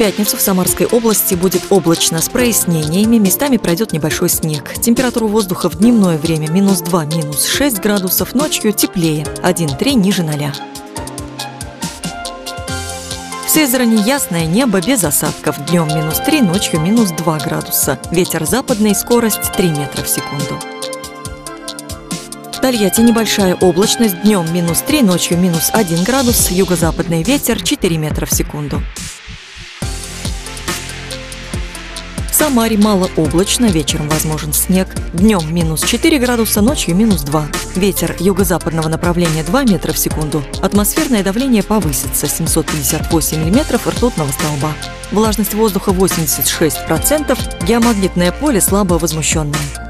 пятницу в Самарской области будет облачно с прояснениями, местами пройдет небольшой снег. Температура воздуха в дневное время минус 2, минус 6 градусов, ночью теплее, 1-3 ниже 0. В Сызрани ясное небо без осадков. Днем минус 3, ночью минус 2 градуса. Ветер западный, скорость 3 метра в секунду. В Тольятти небольшая облачность, днем минус 3, ночью минус 1 градус, юго-западный ветер 4 метра в секунду. Самаре малооблачно, вечером возможен снег. Днем минус 4 градуса, ночью минус 2. Ветер юго-западного направления 2 метра в секунду. Атмосферное давление повысится 758 миллиметров ртутного столба. Влажность воздуха 86%, геомагнитное поле слабо возмущенное.